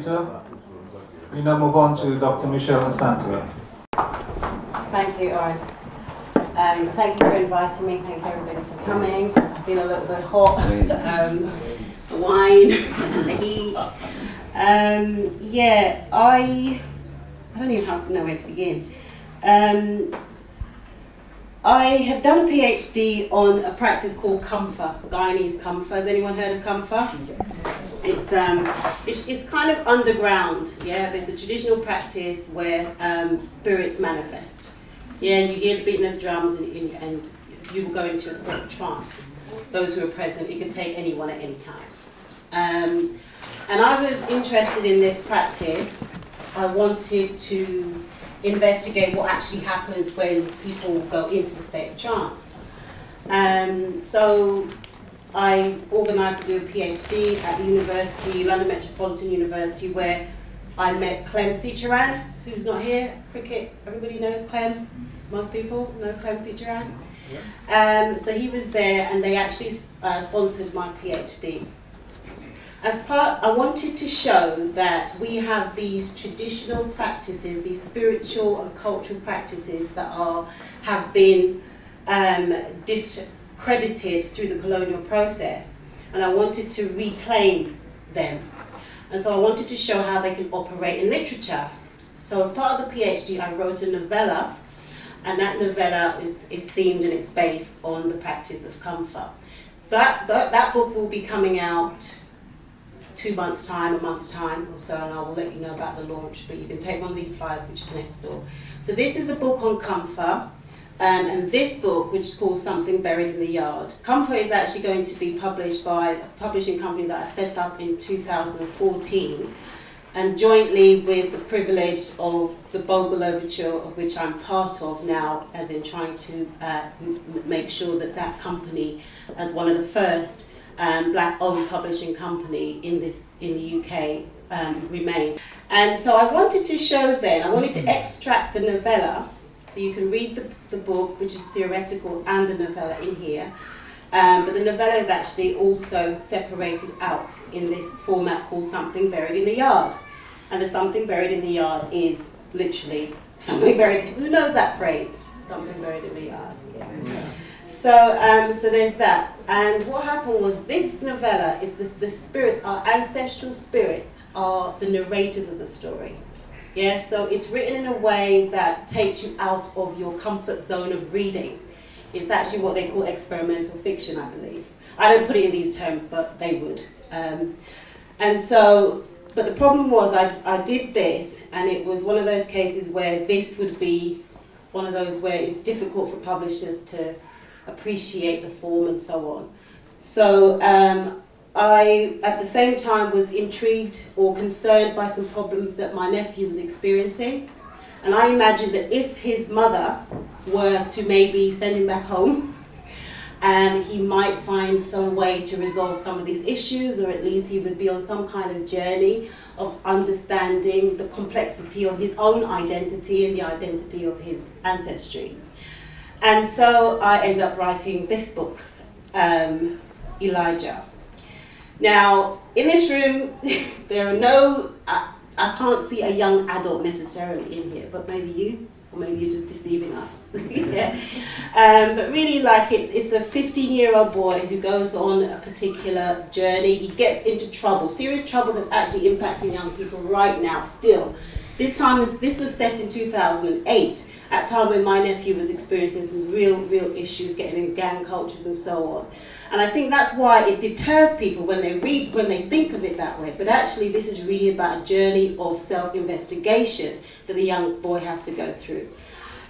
you, Peter. We now move on to Dr. Michelle Asante. Thank you, Oren. Um, thank you for inviting me. Thank you everybody for coming. I've been a little bit hot. Um, the wine and the heat. Um, yeah, I I don't even know where to begin. Um, I have done a PhD on a practice called Comfa, Guyanese Comfa. Has anyone heard of Comfa? It's, um, it's, it's kind of underground, yeah, it's a traditional practice where um, spirits manifest. Yeah, and you hear the beating of the drums and, and you will go into a state of trance. Those who are present, it can take anyone at any time. Um, and I was interested in this practice. I wanted to investigate what actually happens when people go into the state of trance. Um, so I organised to do a PhD at the university, London Metropolitan University, where I met Clem Seecharan, who's not here, cricket, everybody knows Clem, most people know Clem Seecharan. Um, so he was there and they actually uh, sponsored my PhD. As part, I wanted to show that we have these traditional practices, these spiritual and cultural practices that are have been um, discredited through the colonial process, and I wanted to reclaim them. And so I wanted to show how they can operate in literature. So as part of the PhD, I wrote a novella, and that novella is, is themed and it's based on the practice of Comfa. That, that, that book will be coming out two months' time, a month's time or so, and I will let you know about the launch. But you can take one of these flyers, which is next door. So this is the book on Comfa, um, and this book, which is called Something Buried in the Yard. Comfa is actually going to be published by a publishing company that I set up in 2014, and jointly with the privilege of the Bogle-L'Ouverture, of which I'm part of now, as in trying to uh, make sure that that company, as one of the first um, black-owned publishing company in this in the UK um, remains. And so I wanted to show then, I wanted to extract the novella, so you can read the, the book, which is theoretical, and the novella in here. Um, but the novella is actually also separated out in this format called Something Buried in the Yard. And the Something Buried in the Yard is literally something buried, who knows that phrase? Something buried in the yard. Yeah. So, um, so there's that. And what happened was this novella is the, the spirits, our ancestral spirits, are the narrators of the story. Yeah, so it's written in a way that takes you out of your comfort zone of reading. It's actually what they call experimental fiction, I believe. I don't put it in these terms, but they would. Um, and so, but the problem was I, I did this, and it was one of those cases where this would be one of those where it's difficult for publishers to appreciate the form and so on. So um, I, at the same time, was intrigued or concerned by some problems that my nephew was experiencing. And I imagined that if his mother were to maybe send him back home, and he might find some way to resolve some of these issues, or at least he would be on some kind of journey of understanding the complexity of his own identity and the identity of his ancestry. And so I end up writing this book, um, Elijah. Now, in this room, there are no, I, I can't see a young adult necessarily in here, but maybe you, or maybe you're just deceiving us. yeah. Um, but really, like, it's, it's a 15 year old boy who goes on a particular journey. He gets into trouble, serious trouble that's actually impacting young people right now, still. This time, this was set in 2008 at a time when my nephew was experiencing some real, real issues, getting in gang cultures and so on. And I think that's why it deters people when they read, when they think of it that way. But actually, this is really about a journey of self-investigation that the young boy has to go through.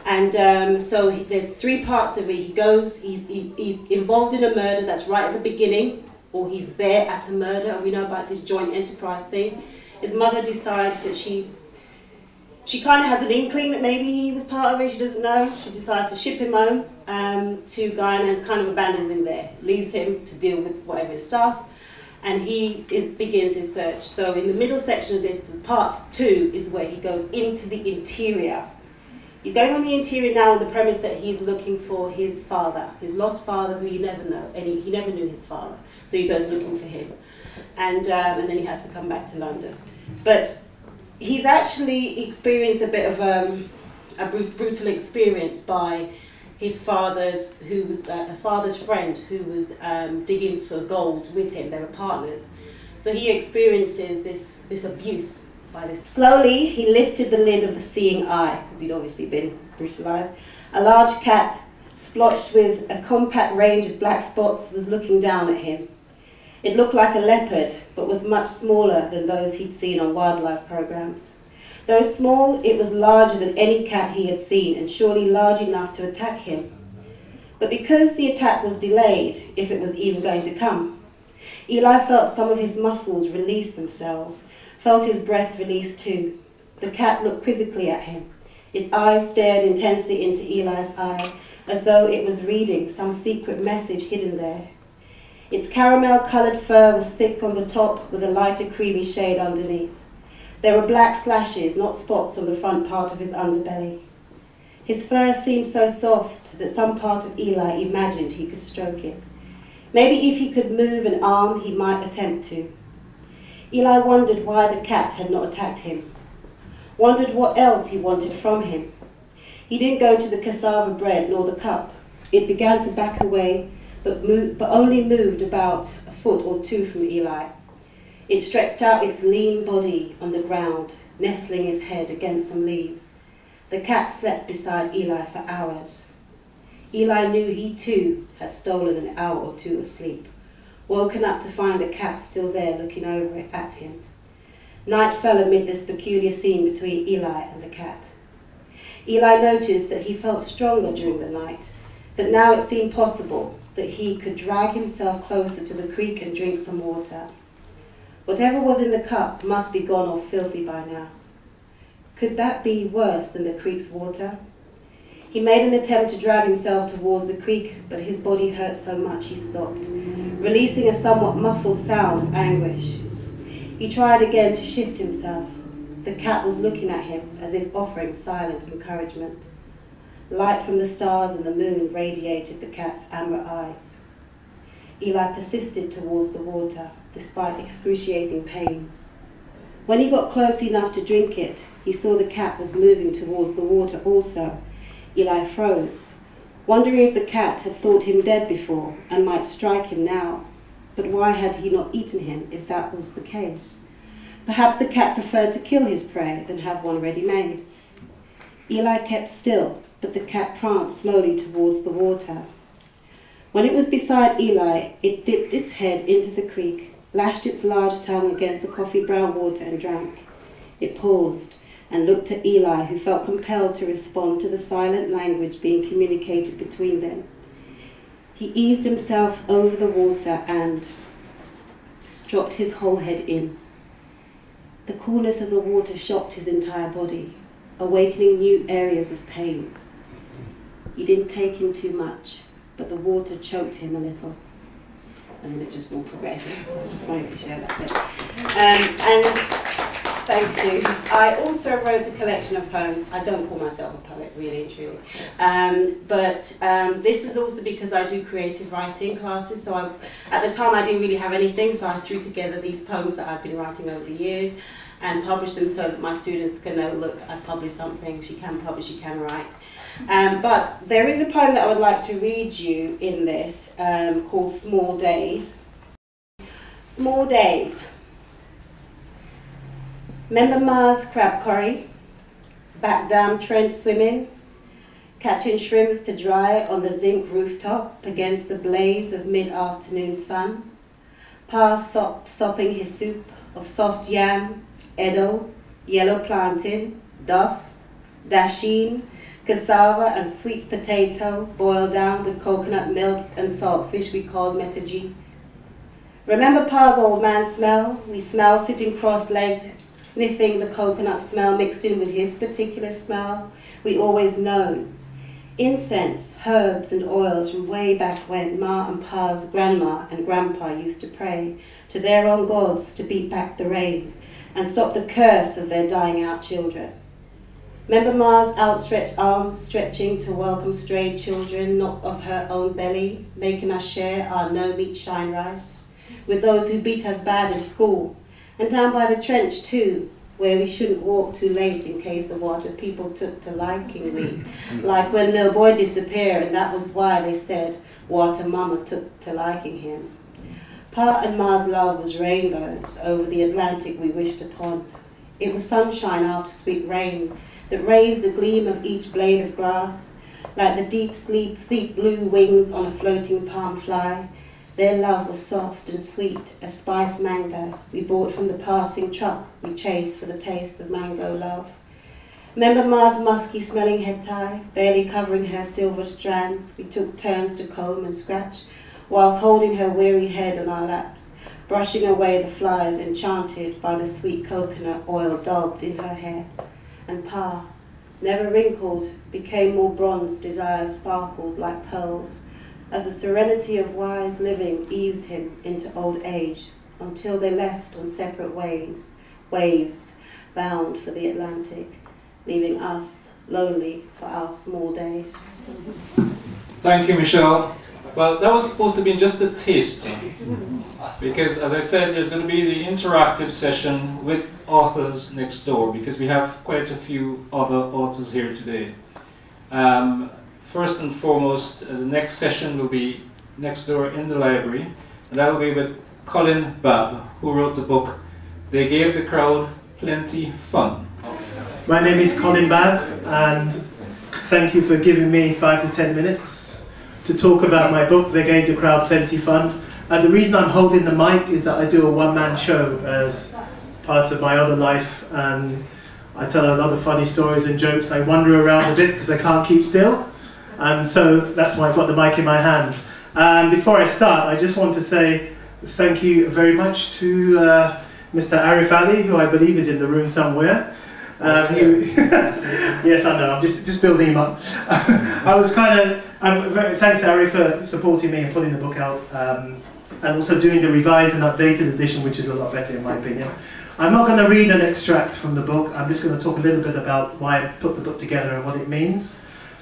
And um, so he, there's three parts of it. He goes, he's, he, he's involved in a murder that's right at the beginning, or he's there at a murder. We know about this joint enterprise thing. His mother decides that she she kind of has an inkling that maybe he was part of it, she doesn't know. She decides to ship him home um, to Guyana and kind of abandons him there, leaves him to deal with whatever his stuff, and he is, begins his search. So in the middle section of this, part two is where he goes into the interior. He's going on the interior now on the premise that he's looking for his father, his lost father who you never know, and he, he never knew his father. So he goes looking for him. And, um, and then he has to come back to London. But he's actually experienced a bit of um, a brutal experience by his father's who was uh, father's friend who was um, digging for gold with him. They were partners, so he experiences this this abuse by this. Slowly, he lifted the lid of the seeing eye because he'd obviously been brutalized. A large cat, splotched with a compact range of black spots, was looking down at him. It looked like a leopard, but was much smaller than those he'd seen on wildlife programs. Though small, it was larger than any cat he had seen, and surely large enough to attack him. But because the attack was delayed, if it was even going to come, Eli felt some of his muscles release themselves, felt his breath release too. The cat looked quizzically at him. Its eyes stared intensely into Eli's eye, as though it was reading some secret message hidden there. Its caramel coloured fur was thick on the top with a lighter creamy shade underneath. There were black slashes, not spots, on the front part of his underbelly. His fur seemed so soft that some part of Eli imagined he could stroke it. Maybe if he could move an arm, he might attempt to. Eli wondered why the cat had not attacked him, wondered what else he wanted from him. He didn't go to the cassava bread nor the cup. It began to back away, but, moved, but only moved about a foot or two from Eli. It stretched out its lean body on the ground, nestling its head against some leaves. The cat slept beside Eli for hours. Eli knew he too had stolen an hour or two of sleep, woken up to find the cat still there looking over at him. Night fell amid this peculiar scene between Eli and the cat. Eli noticed that he felt stronger during the night, that now it seemed possible that he could drag himself closer to the creek and drink some water. Whatever was in the cup must be gone or filthy by now. Could that be worse than the creek's water? He made an attempt to drag himself towards the creek, but his body hurt so much he stopped, releasing a somewhat muffled sound of anguish. He tried again to shift himself. The cat was looking at him as if offering silent encouragement. Light from the stars and the moon radiated the cat's amber eyes. Eli persisted towards the water, despite excruciating pain. When he got close enough to drink it, he saw the cat was moving towards the water also. Eli froze, wondering if the cat had thought him dead before and might strike him now. But why had he not eaten him if that was the case? Perhaps the cat preferred to kill his prey than have one ready made. Eli kept still, but the cat pranced slowly towards the water. When it was beside Eli, it dipped its head into the creek, lashed its large tongue against the coffee brown water and drank. It paused and looked at Eli, who felt compelled to respond to the silent language being communicated between them. He eased himself over the water and dropped his whole head in. The coolness of the water shocked his entire body, awakening new areas of pain. He didn't take in too much, but the water choked him a little. And then it just will progress. So I just wanted to share that bit. Um, and thank you. I also wrote a collection of poems. I don't call myself a poet, really and truly. Um, but um, this was also because I do creative writing classes. So I, at the time I didn't really have anything, so I threw together these poems that I've been writing over the years and published them so that my students can know, look, I've published something, she can publish, she can write. Um, but there is a poem that I would like to read you in this um, called Small Days. Small Days. Remember Mars crab curry? Back dam trench swimming? Catching shrimps to dry on the zinc rooftop against the blaze of mid-afternoon sun? Pa sop, sopping his soup of soft yam, edo, yellow plantain, duff, dasheen, cassava and sweet potato boiled down with coconut milk and saltfish we called metaji. Remember Pa's old man smell? We smell sitting cross-legged, sniffing the coconut smell mixed in with his particular smell. We always known. Incense, herbs and oils from way back when Ma and Pa's grandma and grandpa used to pray to their own gods to beat back the rain and stop the curse of their dying out children. Remember Ma's outstretched arm stretching to welcome stray children, not of her own belly, making us share our no meat shine rice with those who beat us bad in school And down by the trench too, where we shouldn't walk too late in case the water people took to liking we. like when little boy disappeared and that was why they said water mama took to liking him. Pa and Ma's love was rainbows over the Atlantic we wished upon. It was sunshine after sweet rain that raised the gleam of each blade of grass, like the deep sleep, sleep blue wings on a floating palm fly. Their love was soft and sweet as spiced mango we bought from the passing truck we chased for the taste of mango love. Remember Ma's musky smelling head tie, barely covering her silver strands, we took turns to comb and scratch, whilst holding her weary head on our laps, brushing away the flies enchanted by the sweet coconut oil daubed in her hair. And Pa, never wrinkled, became more bronzed, his eyes sparkled like pearls, as the serenity of wise living eased him into old age, until they left on separate ways, waves bound for the Atlantic leaving us lonely for our small days. Thank you, Michelle. Well, that was supposed to be just a taste, because as I said, there's going to be the interactive session with authors next door, because we have quite a few other authors here today. Um, first and foremost, uh, the next session will be next door in the library, and that will be with Colin Babb, who wrote the book, They Gave the Crowd Plenty Fun. My name is Colin Babb, and thank you for giving me five to ten minutes to talk about my book, They Gave the Crowd Plenty Fun. And the reason I'm holding the mic is that I do a one-man show as part of my other life, and I tell a lot of funny stories and jokes, and I wander around a bit because I can't keep still. And so that's why I've got the mic in my hands. And before I start, I just want to say thank you very much to uh, Mr. Arif Ali, who I believe is in the room somewhere. Um, he, yes, I know. I'm just just building him up. I was kind of. I'm very, thanks, Ari, for supporting me and putting the book out, um, and also doing the revised and updated edition, which is a lot better in my opinion. I'm not going to read an extract from the book. I'm just going to talk a little bit about why I put the book together and what it means.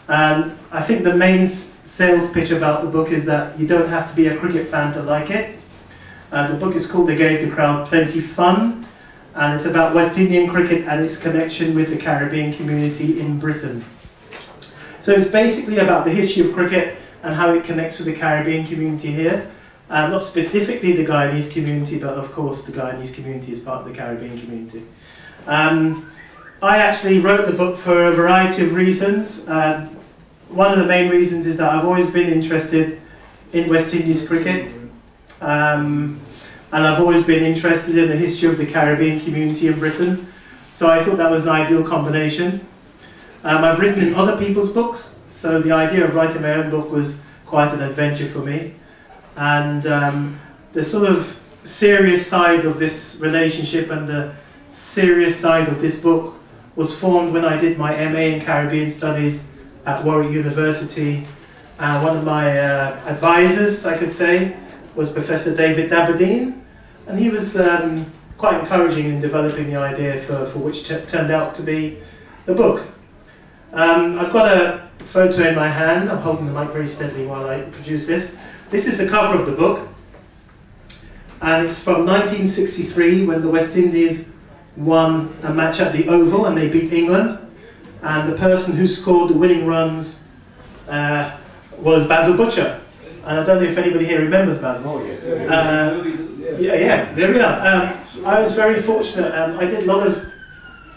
Um, I think the main sales pitch about the book is that you don't have to be a cricket fan to like it. Uh, the book is called They Gave the Crowd Plenty Fun and it's about West Indian cricket and its connection with the Caribbean community in Britain. So it's basically about the history of cricket and how it connects with the Caribbean community here. Uh, not specifically the Guyanese community, but of course the Guyanese community is part of the Caribbean community. Um, I actually wrote the book for a variety of reasons. Uh, one of the main reasons is that I've always been interested in West Indies cricket. Um, and I've always been interested in the history of the Caribbean community in Britain, so I thought that was an ideal combination. Um, I've written in other people's books, so the idea of writing my own book was quite an adventure for me. And um, the sort of serious side of this relationship and the serious side of this book was formed when I did my MA in Caribbean Studies at Warwick University. Uh, one of my uh, advisors, I could say, was Professor David Dabydeen, and he was um, quite encouraging in developing the idea for, for which turned out to be the book. Um, I've got a photo in my hand, I'm holding the mic very steadily while I produce this. This is the cover of the book, and it's from 1963 when the West Indies won a match at the Oval and they beat England, and the person who scored the winning runs uh, was Basil Butcher. And I don't know if anybody here remembers Basil. Uh, yeah, yeah, there we are. Um, I was very fortunate. Um, I did a lot of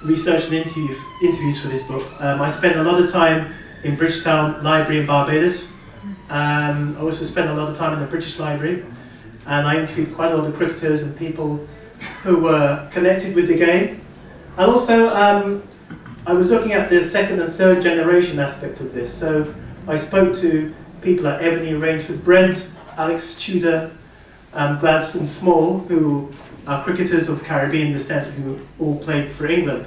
research and interview, interviews for this book. Um, I spent a lot of time in Bridgetown Library in Barbados. Um, I also spent a lot of time in the British Library. And I interviewed quite a lot of cricketers and people who were connected with the game. And also, um, I was looking at the second and third generation aspect of this. So I spoke to people like Ebony Rainford Brent, Alex Tudor, um, Gladstone Small, who are cricketers of Caribbean descent who all played for England.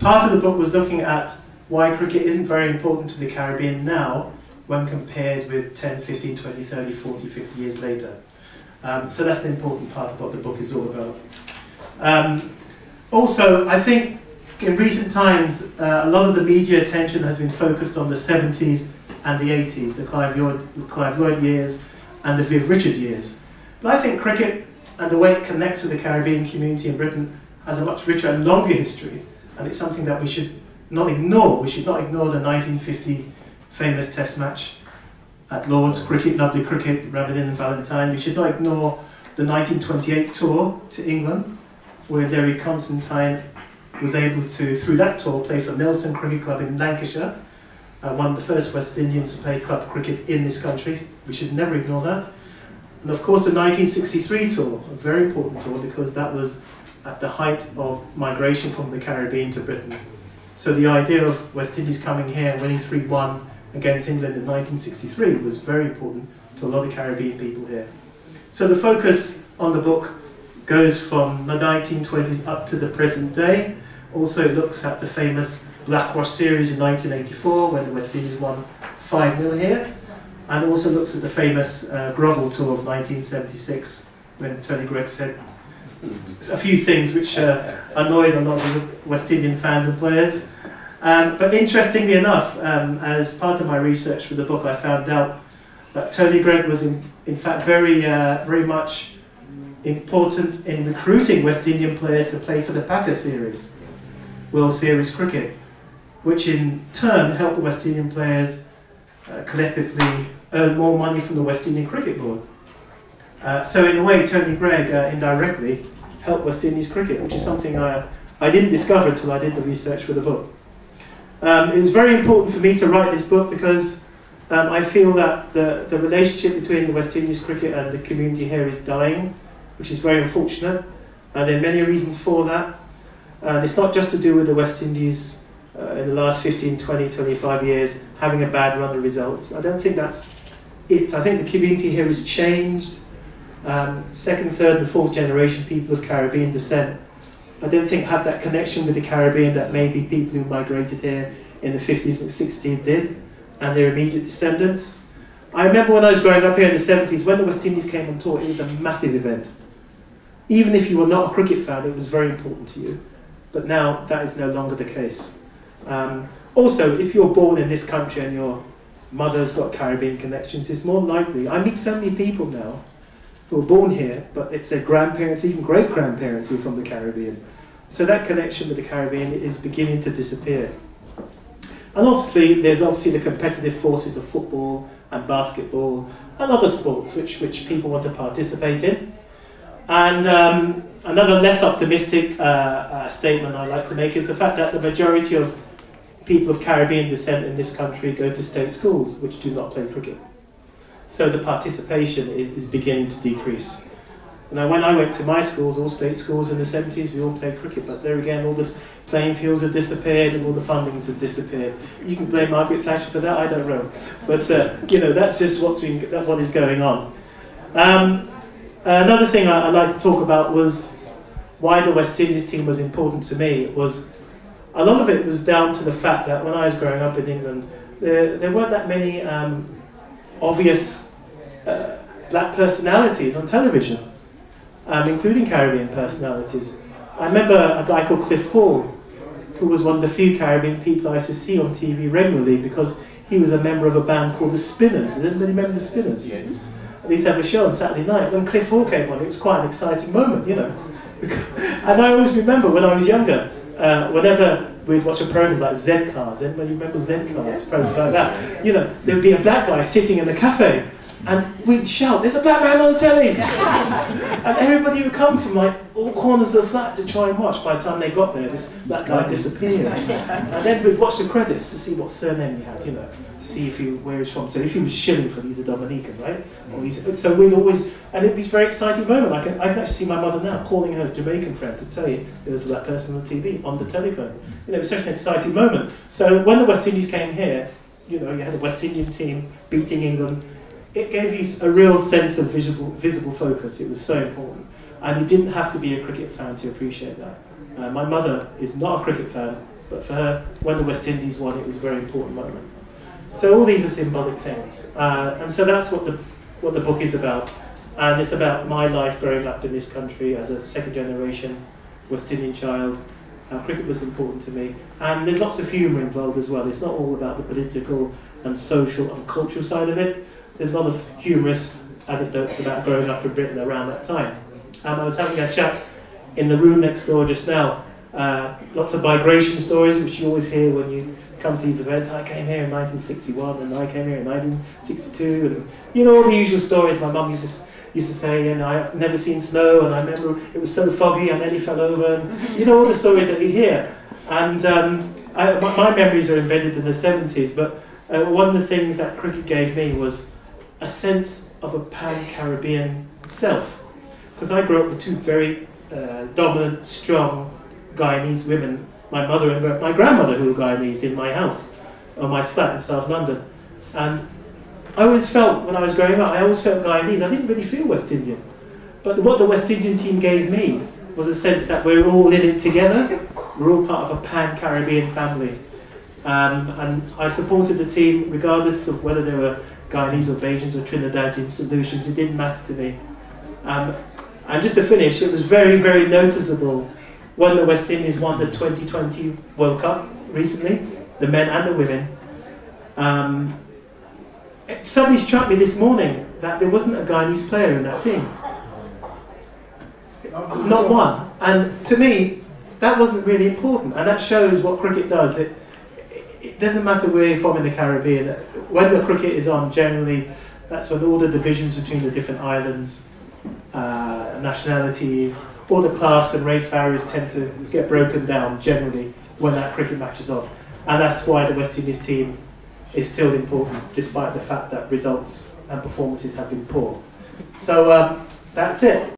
Part of the book was looking at why cricket isn't very important to the Caribbean now when compared with 10, 15, 20, 30, 40, 50 years later. Um, so that's an important part of what the book is all about. Um, also, I think in recent times, uh, a lot of the media attention has been focused on the 70s and the 80s, the Clive Lloyd, Clive Lloyd years and the Viv Richard years. But I think cricket and the way it connects with the Caribbean community in Britain has a much richer and longer history, and it's something that we should not ignore. We should not ignore the 1950 famous Test match at Lord's Cricket, lovely cricket, Ramadhin and Valentine. We should not ignore the 1928 tour to England, where Learie Constantine was able to, through that tour, play for Nelson Cricket Club in Lancashire, uh, one of the first West Indians to play club cricket in this country. We should never ignore that. And of course, the 1963 tour, a very important tour because that was at the height of migration from the Caribbean to Britain. So the idea of West Indies coming here and winning 3-1 against England in 1963 was very important to a lot of Caribbean people here. So the focus on the book goes from the 1920s up to the present day. Also looks at the famous Blackwash series in 1984 when the West Indies won 5-0 here. And also looks at the famous uh, Grovel Tour of 1976 when Tony Greig said a few things which uh, annoyed a lot of West Indian fans and players. Um, but interestingly enough, um, as part of my research for the book, I found out that Tony Greig was in, in fact very, uh, very much important in recruiting West Indian players to play for the Packer Series, World Series cricket, which in turn helped the West Indian players uh, collectively earn more money from the West Indian Cricket Board. Uh, so in a way, Tony Greig uh, indirectly helped West Indies cricket, which is something I, I didn't discover until I did the research for the book. Um, it was very important for me to write this book because um, I feel that the, the relationship between the West Indies cricket and the community here is dying, which is very unfortunate. And there are many reasons for that. And it's not just to do with the West Indies uh, in the last 15, 20, 25 years having a bad run of results. I don't think that's it. I think the community here has changed. Um, second, third, and fourth generation people of Caribbean descent I don't think have that connection with the Caribbean that maybe people who migrated here in the 50s and 60s did, and their immediate descendants. I remember when I was growing up here in the 70s, when the West Indies came on tour, it was a massive event. Even if you were not a cricket fan, it was very important to you. But now that is no longer the case. Um, also, if you're born in this country and your mother's got Caribbean connections, it's more likely. I meet so many people now who were born here, but it's their grandparents, even great grandparents who are from the Caribbean. So that connection with the Caribbean is beginning to disappear. And obviously, there's obviously the competitive forces of football and basketball and other sports which, which people want to participate in. And um, another less optimistic uh, uh, statement I like to make is the fact that the majority of people of Caribbean descent in this country go to state schools which do not play cricket. So the participation is, is beginning to decrease. Now, when I went to my schools, all state schools in the 70s, we all played cricket, but there again, all the playing fields have disappeared and all the fundings have disappeared. You can blame Margaret Thatcher for that, I don't know. But, uh, you know, that's just what's been, what is going on. Um, another thing I, would like to talk about was why the West Indies team was important to me. was a lot of it was down to the fact that when I was growing up in England, there, there weren't that many um, obvious uh, black personalities on television, um, including Caribbean personalities. I remember a guy called Cliff Hall, who was one of the few Caribbean people I used to see on TV regularly because he was a member of a band called the Spinners. Does anybody remember the Spinners? Yeah. They used to have a show on Saturday night. When Cliff Hall came on, it was quite an exciting moment, you know. and I always remember when I was younger, uh, whenever we'd watch a program like Z Cars. Anybody remember Z Cars? Yes. Programs like that. You know, there'd be a black guy sitting in the cafe, and we'd shout, "There's a black man on the telly!" and everybody would come from like all corners of the flat to try and watch. By the time they got there, this black guy disappeared, and then we'd watch the credits to see what surname he had. You know to see if he where he's from. So if he was shilling for these a Dominican, right? Or he's, so we'd always, and it was a very exciting moment. I can, I can actually see my mother now calling her Jamaican friend to tell you there's black person on the TV, on the telephone. You know, it was such an exciting moment. So when the West Indies came here, you know, you had the West Indian team beating England. It gave you a real sense of visible, visible focus. It was so important. And you didn't have to be a cricket fan to appreciate that. Uh, my mother is not a cricket fan, but for her, when the West Indies won, it was a very important moment. So all these are symbolic things. Uh, and so that's what the, what the book is about. And it's about my life growing up in this country as a second generation West Indian child. Uh, cricket was important to me. And there's lots of humour involved as well. It's not all about the political and social and cultural side of it. There's a lot of humorous anecdotes about growing up in Britain around that time. Um, I was having a chat in the room next door just now. Uh, lots of migration stories, which you always hear when you come to these events. I came here in 1961, and I came here in 1962, and you know all the usual stories. My mum used to used to say, and I've never seen snow, and I remember it was so foggy, and I nearly fell over, and you know all the stories that you hear. And um, I, my, my memories are embedded in the 70s, but uh, one of the things that cricket gave me was a sense of a pan-Caribbean self. Because I grew up with two very uh, dominant, strong Guyanese women, my mother and my grandmother who were Guyanese in my house, or my flat in South London. And I always felt, when I was growing up, I always felt Guyanese. I didn't really feel West Indian. But what the West Indian team gave me was a sense that we're all in it together. We're all part of a pan-Caribbean family. Um, and I supported the team regardless of whether they were Guyanese or Bajans or Trinidadian solutions. It didn't matter to me. Um, and just to finish, it was very, very noticeable when the West Indies won the 2020 World Cup recently, the men and the women. Um, it suddenly struck me this morning that there wasn't a Guyanese player in that team. Not one. And to me, that wasn't really important. And that shows what cricket does. It, it doesn't matter where you're from in the Caribbean. When the cricket is on, generally, that's when all the divisions between the different islands, uh, nationalities, all the class and race barriers tend to get broken down generally when that cricket match is on. And that's why the West Indies team is still important, despite the fact that results and performances have been poor. So um, that's it.